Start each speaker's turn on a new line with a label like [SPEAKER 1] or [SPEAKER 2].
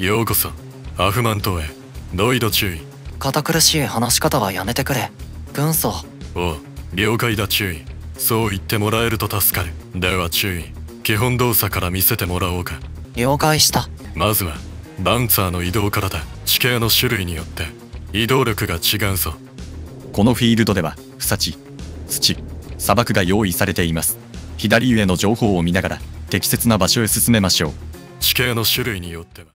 [SPEAKER 1] ようこそ。アフマン島へ。ロイド注意。
[SPEAKER 2] 堅苦しい話し方はやめてくれ。軍曹。
[SPEAKER 1] おう。了解だ注意。そう言ってもらえると助かる。では注意。基本動作から見せてもらおうか。
[SPEAKER 2] 了解した。
[SPEAKER 1] まずはバンツァーの移動からだ。地形の種類によって。移動力が違うぞ。
[SPEAKER 3] このフィールドでは草地土砂漠が用意されています。左上の情報を見ながら適切な場所へ進めましょう。
[SPEAKER 1] 地形の種類によっては。